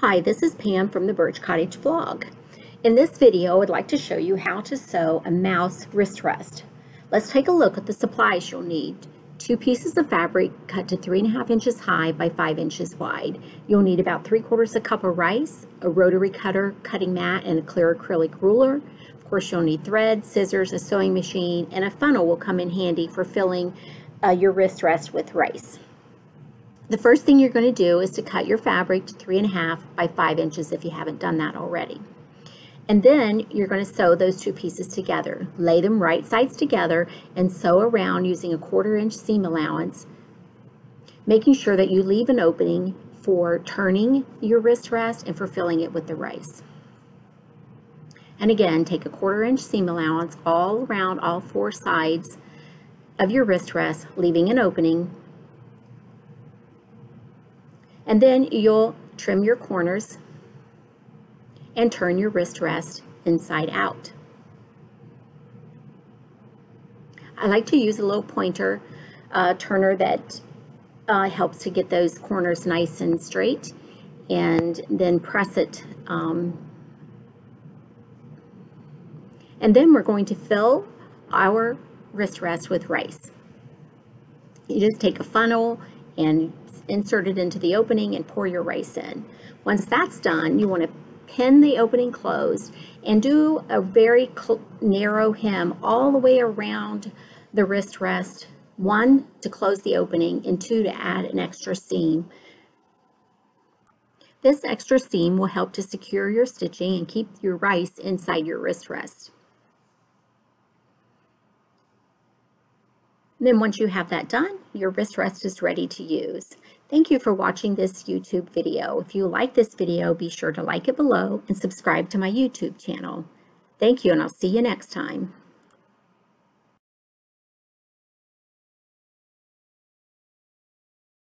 Hi, this is Pam from the Birch Cottage vlog. In this video, I would like to show you how to sew a mouse wrist rest. Let's take a look at the supplies you'll need. Two pieces of fabric cut to three and a half inches high by five inches wide. You'll need about three quarters a cup of rice, a rotary cutter, cutting mat, and a clear acrylic ruler. Of course, you'll need thread, scissors, a sewing machine, and a funnel will come in handy for filling uh, your wrist rest with rice. The first thing you're going to do is to cut your fabric to three and a half by five inches if you haven't done that already. And then you're going to sew those two pieces together. Lay them right sides together and sew around using a quarter inch seam allowance, making sure that you leave an opening for turning your wrist rest and for filling it with the rice. And again, take a quarter inch seam allowance all around all four sides of your wrist rest, leaving an opening and then you'll trim your corners and turn your wrist rest inside out. I like to use a little pointer uh, turner that uh, helps to get those corners nice and straight and then press it um, and then we're going to fill our wrist rest with rice. You just take a funnel and insert it into the opening and pour your rice in. Once that's done, you want to pin the opening closed and do a very narrow hem all the way around the wrist rest. One, to close the opening, and two, to add an extra seam. This extra seam will help to secure your stitching and keep your rice inside your wrist rest. Then once you have that done, your wrist rest is ready to use. Thank you for watching this YouTube video. If you like this video, be sure to like it below and subscribe to my YouTube channel. Thank you, and I'll see you next time.